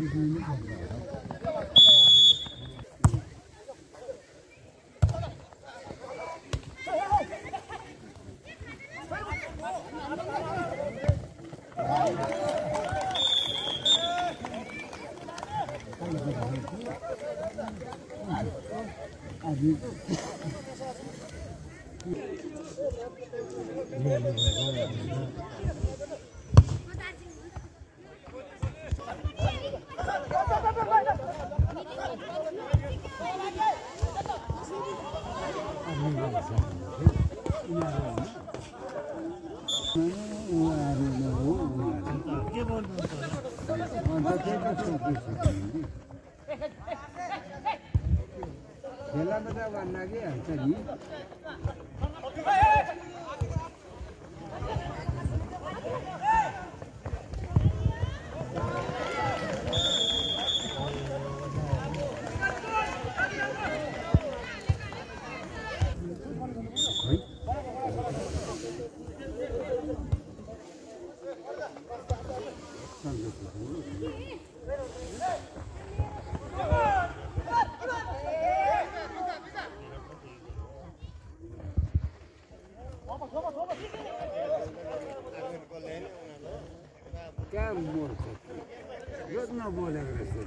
Mm-hmm. 这里 Görme böyle agresif.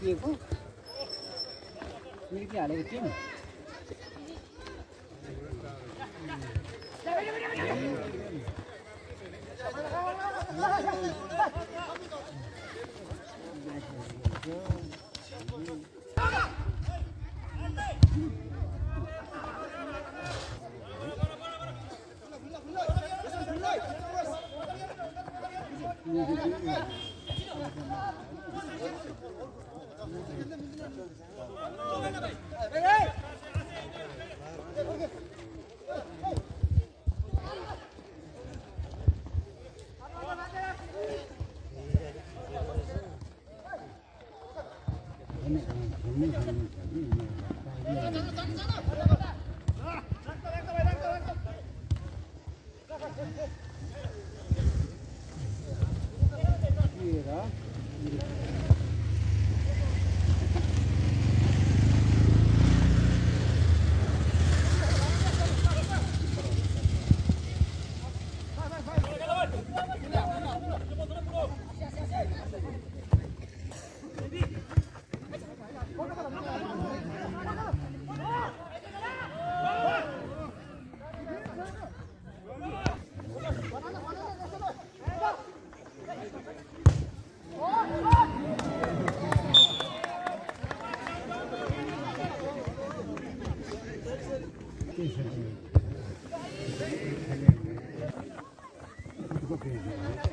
nhiều quá như cái nhà đây là crazy. Right?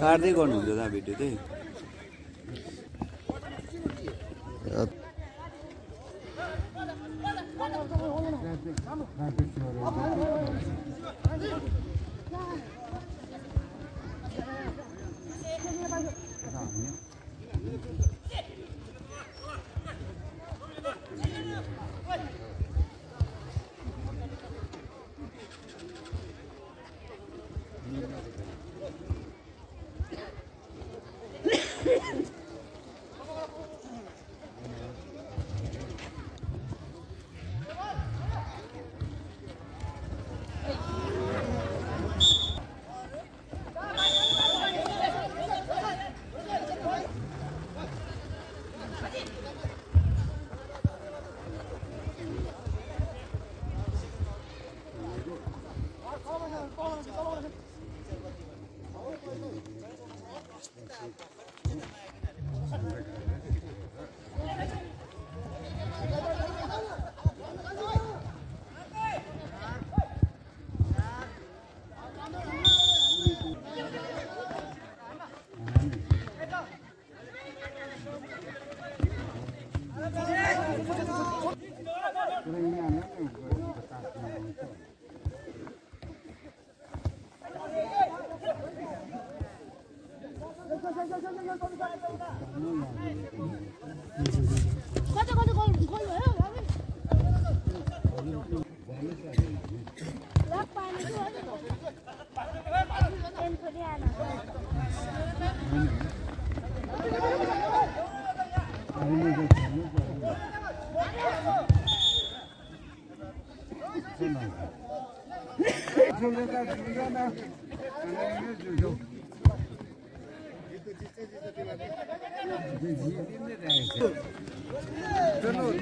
काट्दै गर्नुहुन्छ दा video चाहिँ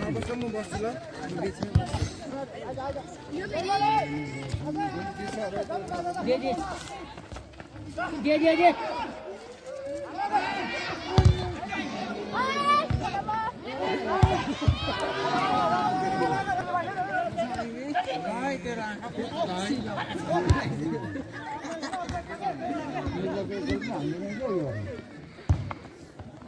नभएसम्म बस्छु ल तेरो आँखा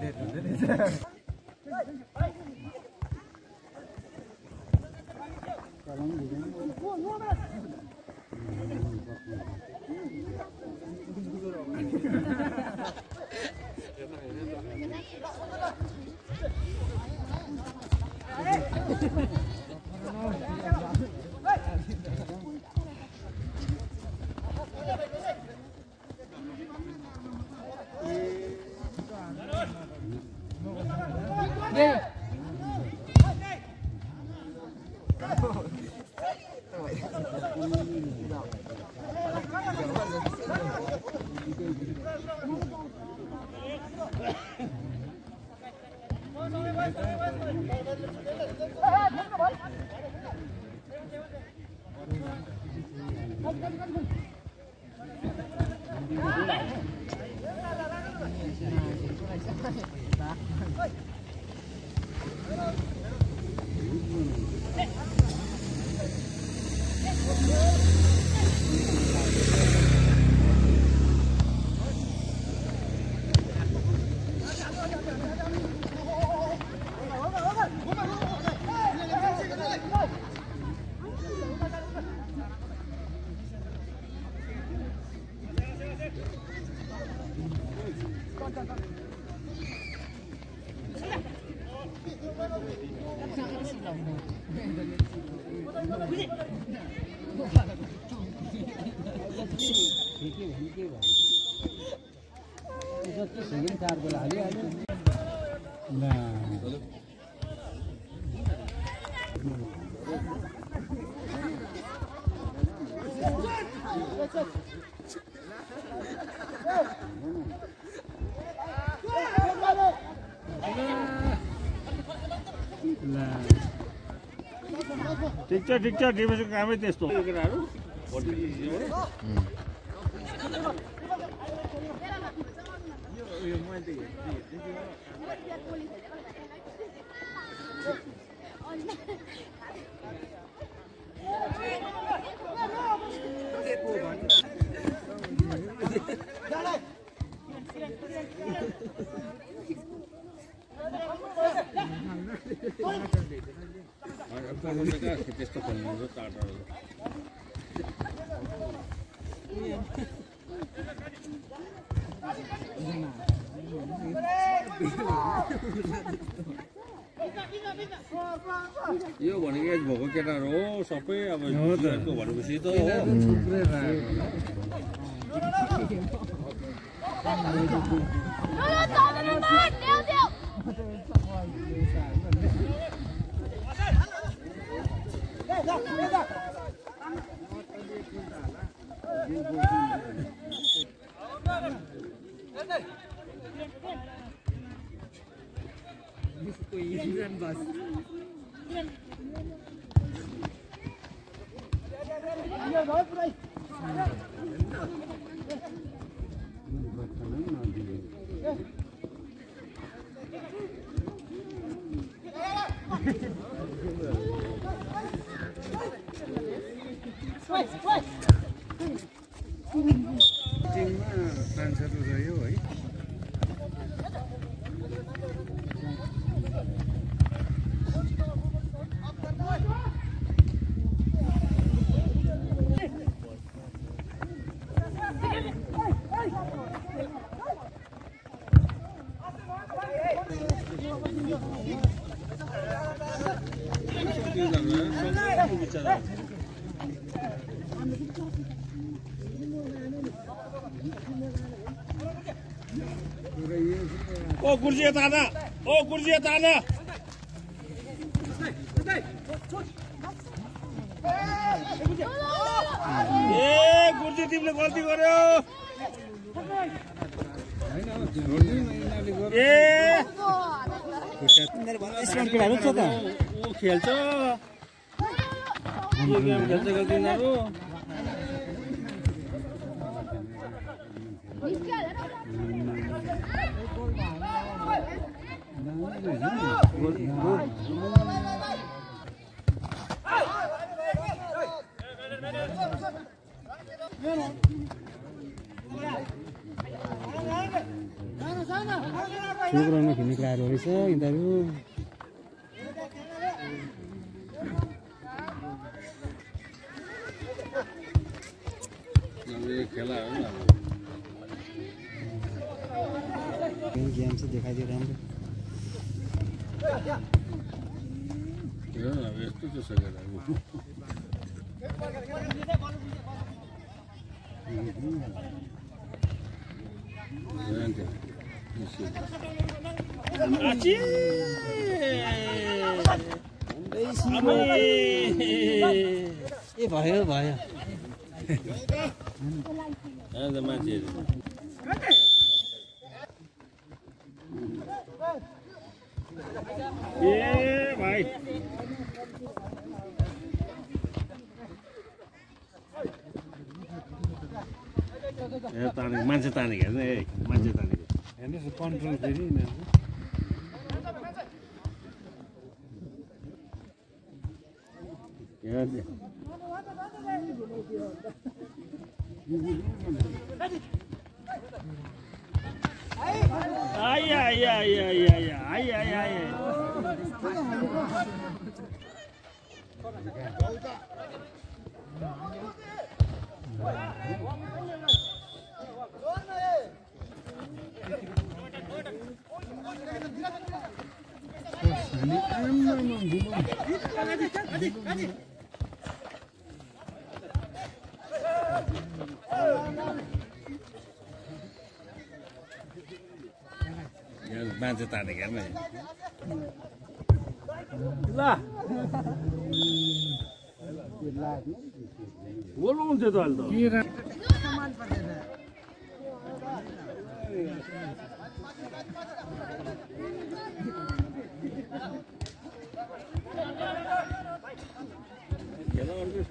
对准这 ठिक छ ठिक छ डिभेसनको कामै त्यस्तो केटाहरू त्यस्तो खोल्नुहुन्छ टाढो यो भनेको एज भएको केटाहरू हो सबै अब भनेपछि त हो was. bos. Twice. ओ कुर्सी यता ओ कुर्सी यता ए कुर्सी तिमीले गल्ती गर्यो। ए खेल्छ यो गेम खेल्छ खेल्छ यिनीहरू छोकरामा खेल्ने केटाहरू रहेछ यिनीहरू खेला हो नि अब गेम चाहिँ देखाइदियो राम्रो हेर न, अब यस्तो छ केटाहरू हेर न ए भाइ ए तानेको मान्छे तानेको हेर्नु ए मान्छे तानेको हेर्नुहोस् कन्ट्रोल फेरि Ai, ai, ai, ai, ai, ai, ai, ai. यहाँ मान्छे तानेको हेर्न। ल। हुन्थ्यो त अहिले त। खेला अर्कै छ,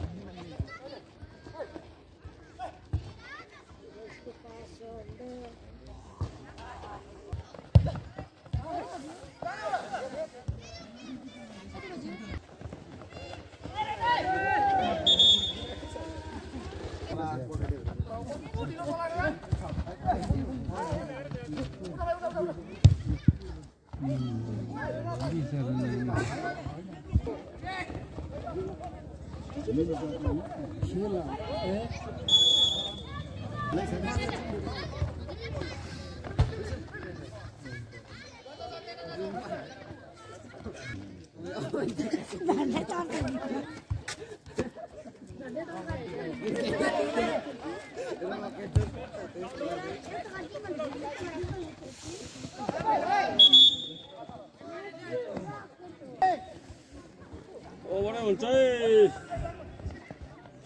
Sheila. Ben de.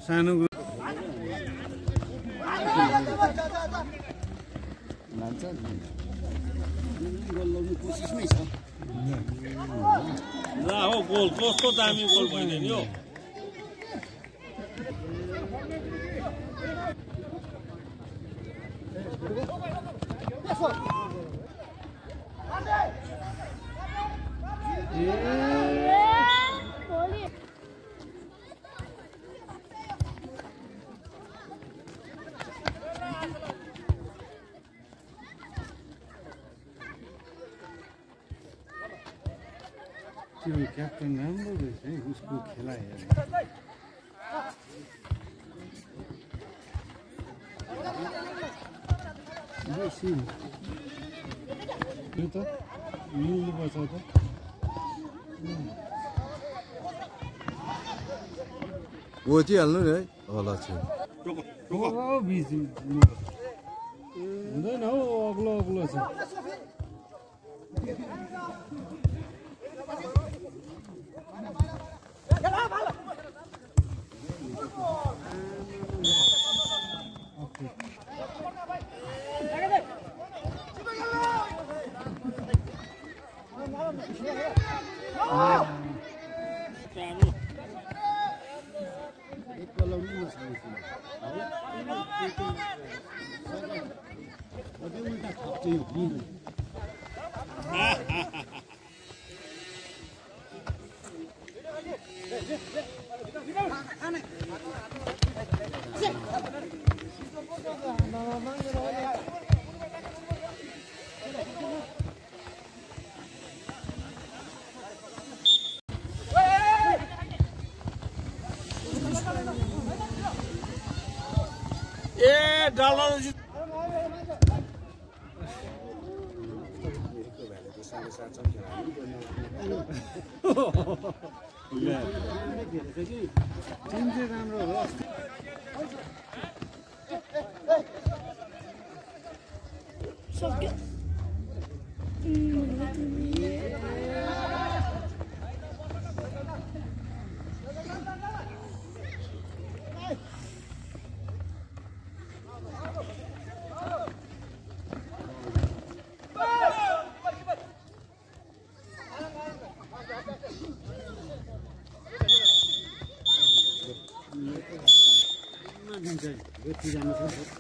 सानो गोल कस्तो दामी गोल भइदियो नि हो। त्यो क्याप्टन राम्रो रहेछ है उसको खेला हेर्नु बेसी यो त मिल्नुपर्छ त ओचिहाल्नु नि है होला हुँदैन हौ अग्लो अग्लो छ ए डाला टिम चाहिँ राम्रो हो सक्यो de plusieurs.